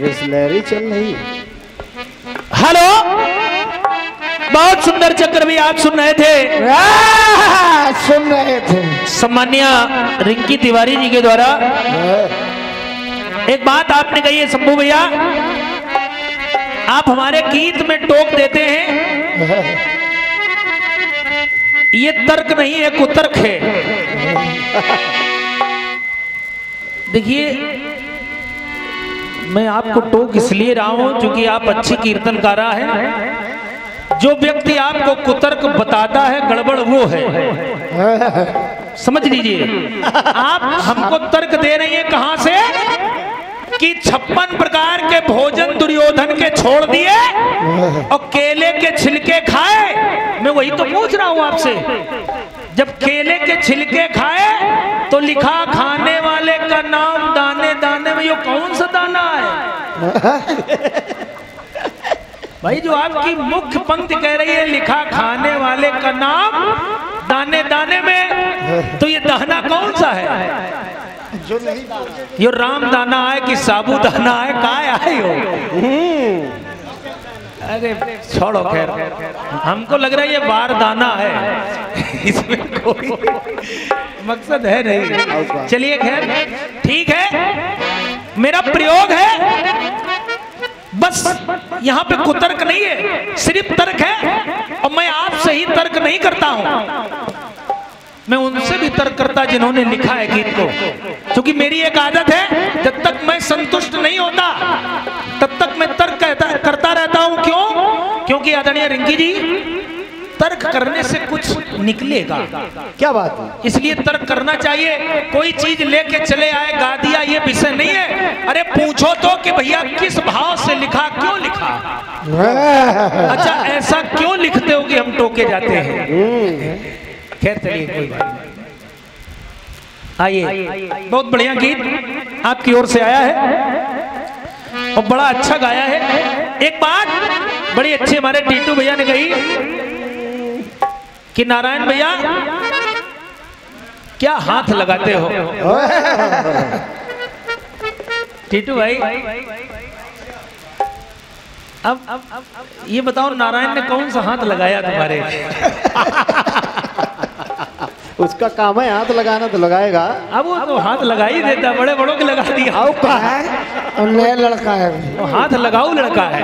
बिस्लैरी चल रही हेलो? बहुत सुंदर चक्र भी आप सुन रहे थे। सुन रहे थे। सम्मान्य रिंकी तिवारी जी के द्वारा। एक बात आपने कही है शंभू भैया। आप हमारे गीत में टोक देते हैं। ये तर्क नहीं है कुतर्क है। देखिए मैं आपको टोक इसलिए रहा हूँ क्योंकि आप अच्छी कीर्तनकारा है। जो व्यक्ति आपको कुतर्क बताता है, गड़बड़ वो है। समझ लीजिए। आप हमको तर्क दे रही हैं कहाँ से? कि छप्पन प्रकार के भोजन दुर्योधन के छोड़ दिए और केले के छिलके खाए? मैं वही तो पूछ रहा हूँ आपसे। जब केले के छिलके खाए तो लिखा, खाने वाले का नाम दाने दाने में ये कौन सा दाना है? भाई, जो आपकी मुख्य पंक्ति कह रही है, लिखा, खाने वाले का नाम दाने दाने में। तो ये दाना कौन सा है? जो नहीं यो राम दाना है कि साबू दाना है काय है? यो अरे, छोड़ो खैर हमको लग रहा है ये बार दाना है। इसमें कोई मकसद है नहीं। चलिए खैर, ठीक है। मेरा प्रयोग है। बस यहाँ पे कुतर्क नहीं है। सिर्फ़ तर्क है और मैं आपसे ही तर्क नहीं करता हूँ। मैं उनसे भी तर्क करता जिन्होंने लिखा है गीत को। क्योंकि मेरी एक आदत है जब तक मैं संतुष्ट नहीं होता तब तक मैं तर्क कहता करता रहता हूँ। क्यों? क्योंकि आदरणीय रिंकी जी तर्क करने से कुछ निकलेगा। क्या बात है? इसलिए तर्क करना चाहिए कोई चीज़ लेके चले आए गा दिया ये विषय नहीं है। अरे पूछो तो कि भैया किस भाव से लिखा क्यों लिखा? अच्छा ऐसा क्यों लिखते हो कि हम टोके जाते हैं? खैर चलिए कोई बात आइए बहुत बढ़िया गीत आपकी ओर से आया है और बड़ा अच्छा गाया है। एक बात बड़ी अच्छी हमारे टीटू भैया ने कही कि नारायण भैया क्या हाथ लगाते हो? टीटू भाई अब अब ये बताओ नारायण ने कौन सा हाथ लगाया तुम्हारे? उसका काम है हाथ लगाना तो लगाएगा। अब वो तो हाथ लगा ही देता बड़े बड़ों के लगा दिया। आओ का है? नया लड़का है। वो हाथ लगाऊ लड़का है।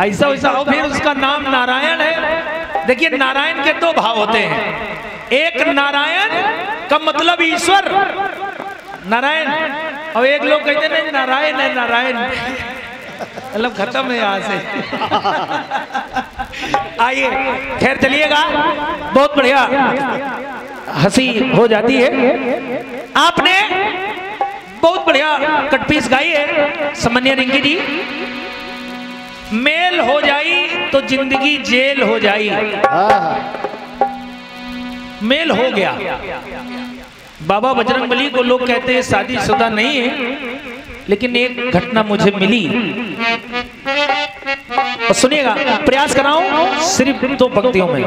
ऐसा वैसा हो फिर उसका नाम नारायण है। देखिए नारायण के दो भाव होते हैं। एक नारायण का मतलब ईश्वर। नारायण। और एक लोग कहते हैं नहीं नारायण है नारायण। मतलब खत्म है यहाँ से। आइए खैर चलिएगा। बहुत बढ़िया। हँसी हो जाती है। आपने बहुत बढ़िया कटपीस गाई है, सामान्य रिंकी जी। मेल हो जाई तो ज़िंदगी जेल हो जाई। मेल हो गया। बाबा बजरंग बली को लोग कहते हैं, शादी शुदा नहीं है, लेकिन एक घटना मुझे मिली। और सुनिएगा, प्रयास कराऊं सिर्फ़ दो पंक्तियों में।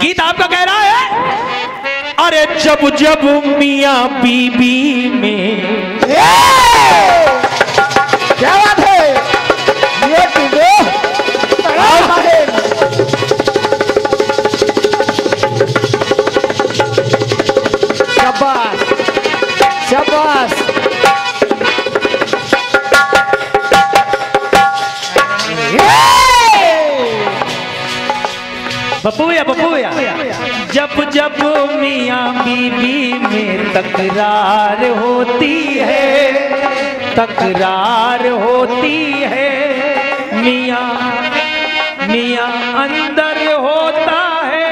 गीत आपका कह रहा है? अरे जब जब मिया बीबी में जब जब मियाँ बीबी में तकरार होती है, तकरार होती है, मियाँ मियाँ अंदर होता है,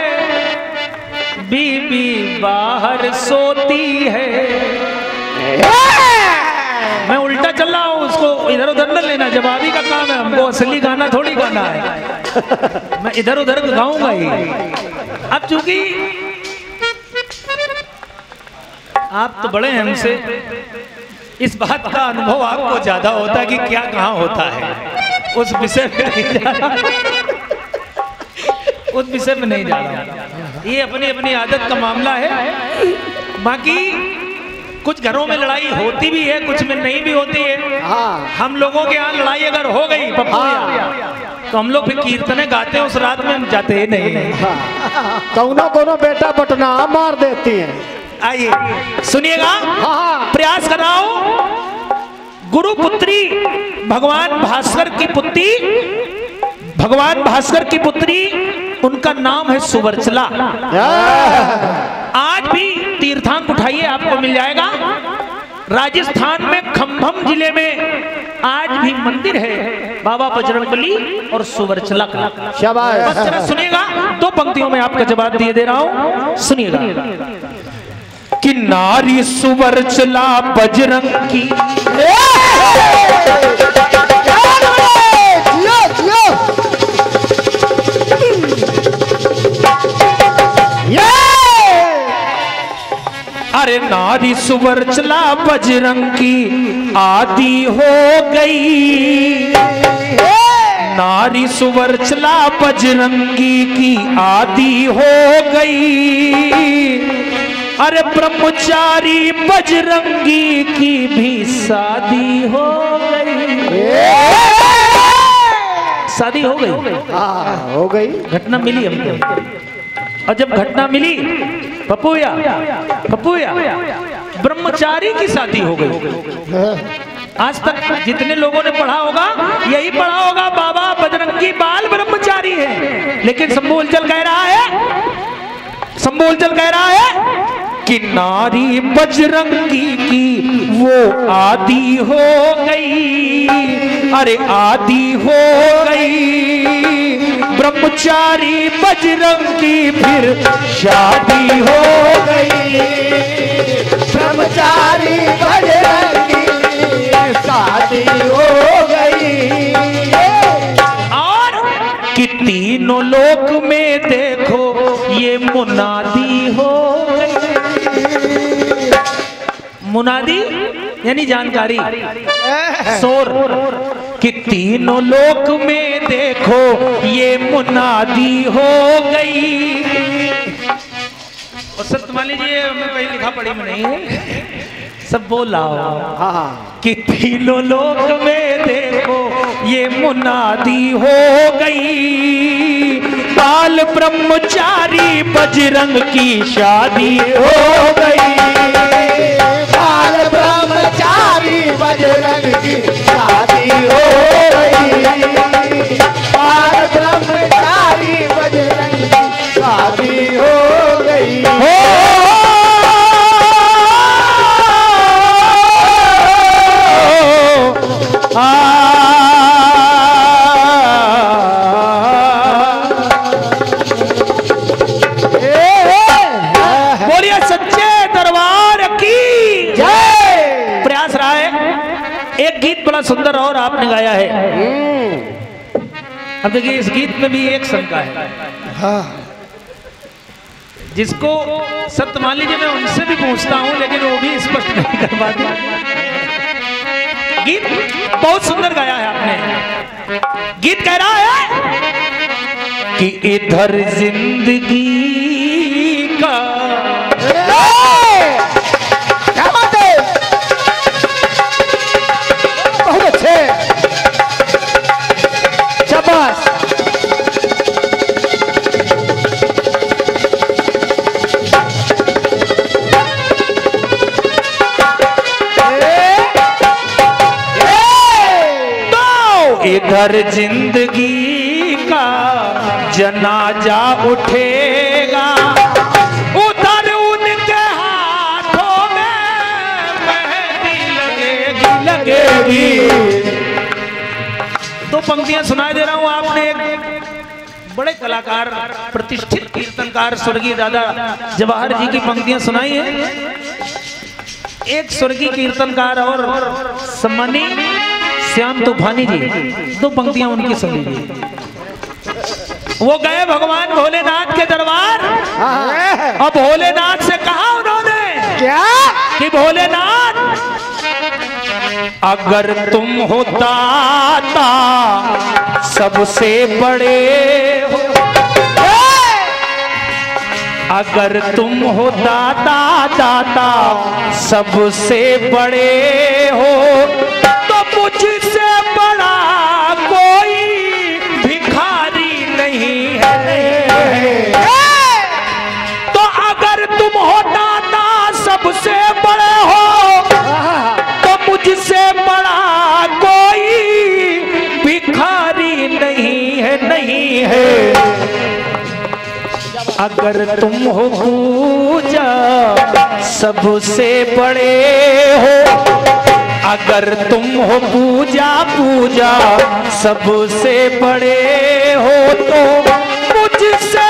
बीबी बाहर सोती है। मैं उल्टा चल रहा हूँ, उसको इधर उधर न लेना, जवाबी का काम है, हमको असली गाना थोड़ी गाना है। मैं इधर उधर गाऊँगा ही। अब चूँकि आप तो बड़े हैं हमसे इस बात का अनुभव आपको ज़्यादा होता है कि क्या कहाँ होता है। उस विषय में नहीं जा रहा। उस विषय में नहीं जा रहा। ये अपनी अपनी आदत का मामला है। बाकी कुछ घरों में लड़ाई होती भी है कुछ में नहीं भी होती है। हाँ। हम लोगों के यहाँ लड़ाई अगर हो गई भैया, तो हम लोग फिर कीर्तने गाते हैं उस रात में हम जाते ही नहीं। हाँ। कौनो कोनो बेटा बटना मार देती हैं। आइए सुनिएगा हाँ हाँ प्रयास कर रहा हूँ। गुरु पुत्री भगवान भास्कर की पुत्री भगवान भास्कर की पुत्री उनका नाम है सुवर्चला। आज भी तीर्थांक उठाइए आपको मिल जाएगा। राजस्थान में खम्भम ज़िले में आज भी मंदिर है। बाबा बजरंगबली और सुवरचला का शाबाश। सुनिएगा दो पंक्तियों में आपका जवाब दिए दे रहा हूँ। सुनिएगा। कि नारी सुवरचला बजरंग। की नारी सुवर्चला बजरंग की आदि हो गई। नारी सुवर्चला बजरंगी की आदि हो गई। अरे ब्रह्मचारी बजरंगी की भी शादी हो गई। शादी हो गई? हाँ हो गई। घटना मिली हमको। और जब घटना मिली पपुया पपूया ब्रह्मचारी की शादी हो गई। आज तक जितने लोगों ने पढ़ा होगा, यही पढ़ा होगा, बाबा बजरंगी बाल ब्रह्मचारी है। लेकिन संबोल चल कह रहा है संबोल चल कह रहा है कि नारी बजरंगी की वो आदि हो गई। अरे आदि हो गई। ब्रह्मचारी बजरंगी फिर शादी हो गई। ब्रह्मचारी बजरंगी शादी हो गई। और कि तीनों लोक में देखो, ये मुनादी हो मुनादी यानी जानकारी। शोर कि तीनों लोक में देखो ये मुनादी हो गई। और सत्य मान लीजिए मैं कहीं लिखा पढ़ी में नहीं है सब बोला हो हाँ। कि तीनों लोक में देखो ये मुनादी हो गई। बाल ब्रह्मचारी बजरंग की शादी हो गई। बड़ा सुंदर और आपने गाया है। अब देखिए इस गीत में भी एक शंका है। हाँ। जिसको सत्य मान लीजिए मैं उनसे भी पूछता हूँ लेकिन वो भी स्पष्ट नहीं कर पाते। गीत बहुत सुंदर गाया है आपने। गीत कह रहा है कि इधर ज़िंदगी का इधर ज़िंदगी का जनाजा उठेगा। उधर उनके हाथों में लगेगी लगेगी। पंक्तियाँ सुनाई दे रहा हूँ आपने। एक बड़े कलाकार, प्रतिष्ठित कीर्तनकार स्वर्गीय दादा जवाहर जी की पंक्तियाँ सुनाई है। एक स्वर्गीय कीर्तनकार और सम्मानी श्याम तूफानी जी दो पंक्तियाँ उनकी सुन लीजिए। वो गए भगवान भोलेनाथ के दरबार। और भोलेनाथ से कहा उन्होंने क्या? कि भोलेनाथ अगर तुम हो दाता सबसे बड़े हो। अगर तुम हो दाता दाता सबसे बड़े हो। है। अगर तुम हो पूजा सबसे बड़े हो, अगर तुम हो पूजा पूजा सबसे बड़े हो तो मुझसे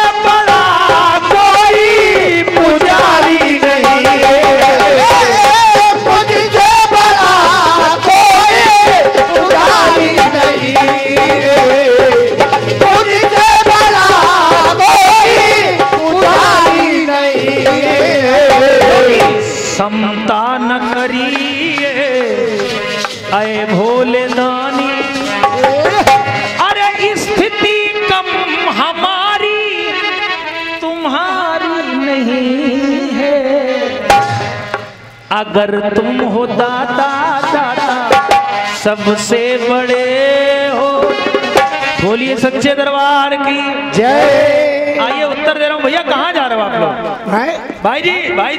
अगर तुम हो दाता दाता सबसे बड़े हो। बोलिए सच्चे दरबार की। जय। आइए उत्तर दे रहा हूँ। भैया कहाँ जा रहे हो आप लोग? भाई जी भाई